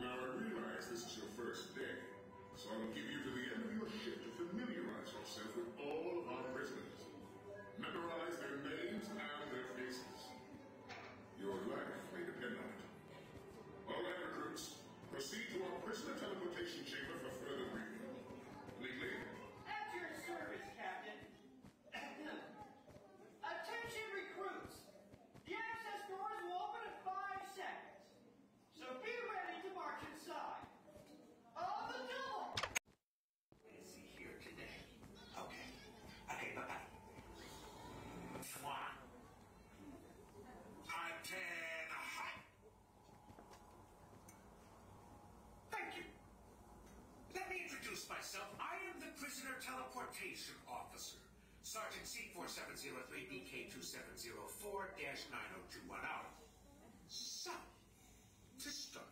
Now, I realize this is your first day, so I will give you to the end of your shift to familiarize yourself with all of our prisoners. Memorize their names and their faces. Your life may depend on it. All right, recruits, proceed to our prisoner teleportation chamber for further briefing. Legally, At your service, Captain. Attention recruits! The access doors will open in five seconds. So be ready to march inside. On the door! Is he here today? Okay. Okay, bye-bye. Mwah. I can hide. Thank you. Let me introduce myself. I am the prisoner teleportation officer. Sergeant C4703 BK2704-90210. So, to start,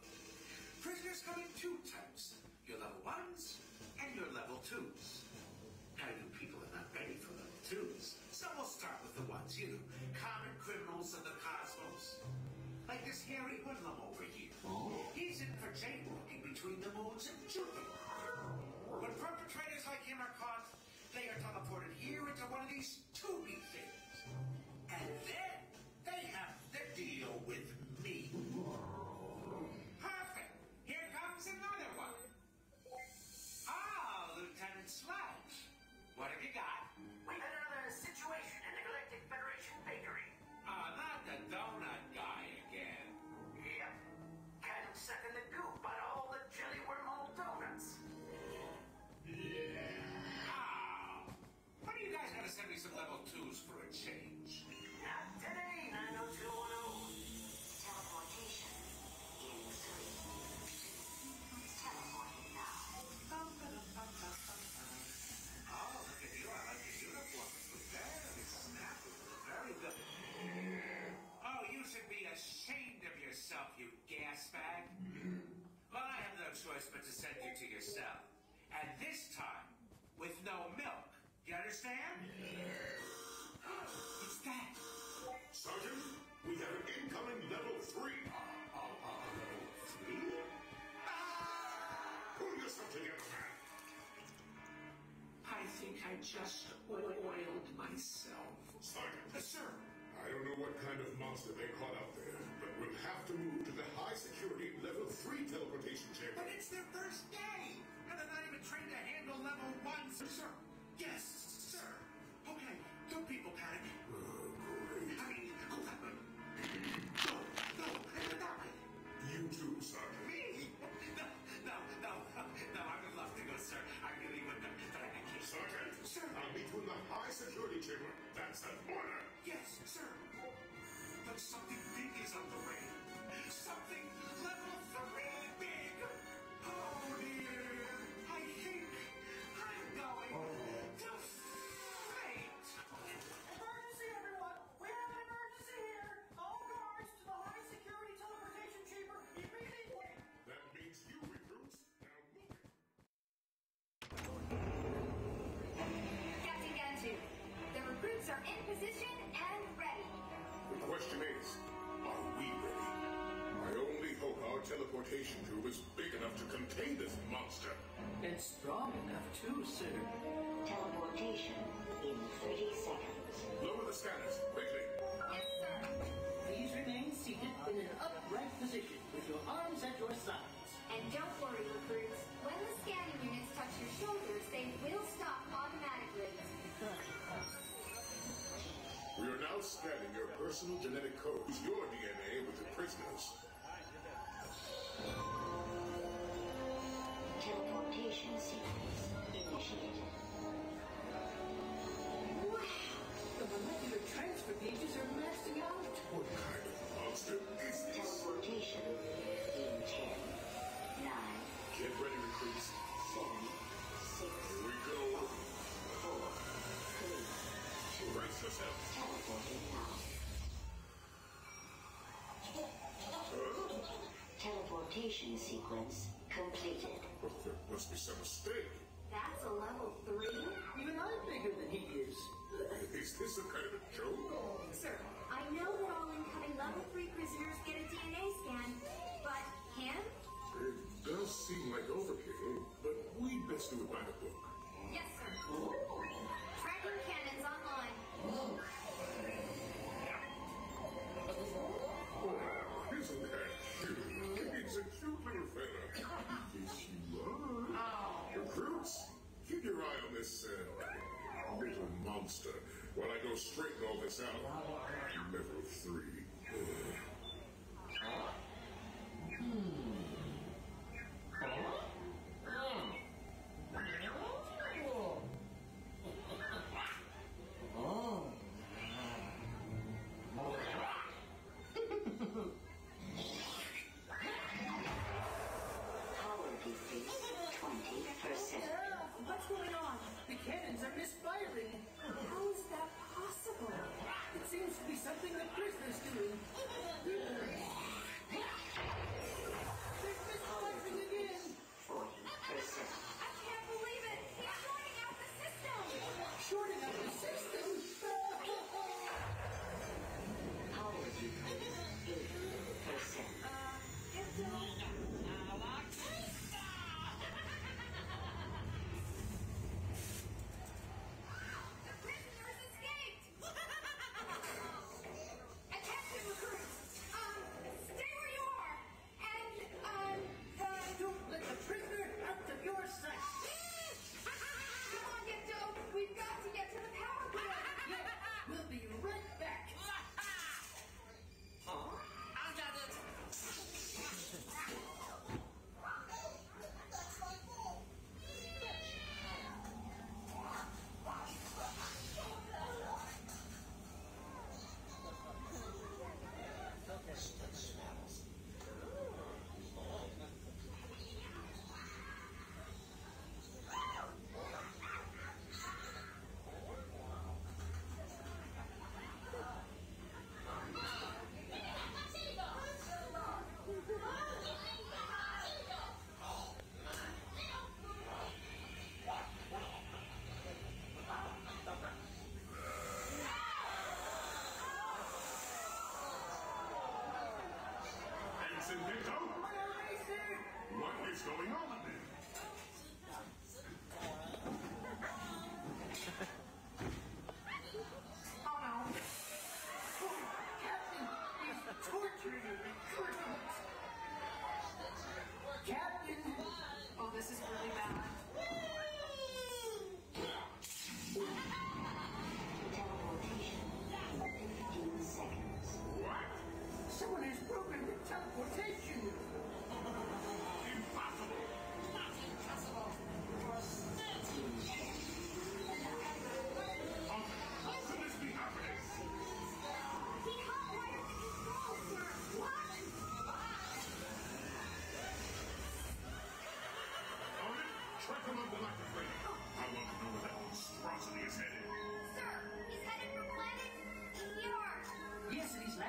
prisoners come in two types. Your level ones and your level twos. Now you people are not ready for level twos. So we'll start with the ones, you know, common criminals of the cosmos. Like this hairy hoodlum over here. Oh. He's in for jaywalking between the moons of Jupiter. Are they are teleported here into one of these tubey things. And then they have to deal with me. Perfect. Here comes another one. Ah, Lieutenant Sledge. What have you got? Yourself. And this time, with no milk. You understand? What's that? Sergeant, we have an incoming level three. Uh, uh, uh, level Three? Ah! Pull yourself together, man. I think I just oiled myself. Sergeant, Uh, sir, I don't know what kind of monster they caught out there, but we'll have to move to the high security level three teleportation chamber. but it's their first day, and they're not even trained to handle level one. Sir, sir. Yes, teleportation tube is big enough to contain this monster. It's strong enough too, sir. Teleportation in 30 seconds. Lower the scanners, quickly. Yes, sir. Please remain seated in an upright position with your arms at your sides. And don't worry, recruits. When the scanning units touch your shoulders, they will stop automatically. We are now scanning your personal genetic codes, your DNA with the prisoners. Teleportation sequence initiated. Wow! The molecular transfer pages are maxing out. What kind of monster is this? Teleportation in 10, 9, Get ready, recruits. 7, 6, Here we go. 4, 3, Brace yourselves. Teleportation sequence completed. But there must be some mistake. That's a level three? Even I'm bigger than he is. Is this some kind of a joke? Sir, I know that all incoming level three prisoners get a DNA scan, but him? It does seem like overkill, but we'd best do it by the book. monster while I go straighten all this out. Level 3. Ensign Victor, what is going on? Oh no! Captain is torturing recruits. Captain. Oh, this is really bad.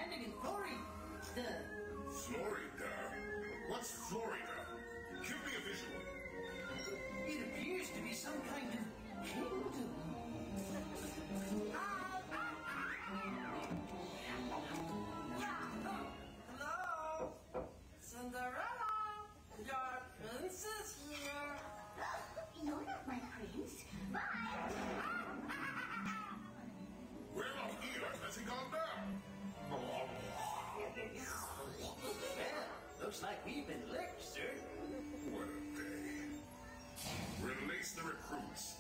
Landing in Thori. The Florida? What's Florida? Give me a visual. it appears to be some kind of kingdom. Hello? Cinderella! Your prince is here! You're not my prince. Bye. Where on earth has he gone down? Looks like we've been licked, sir. What a day. Release the recruits.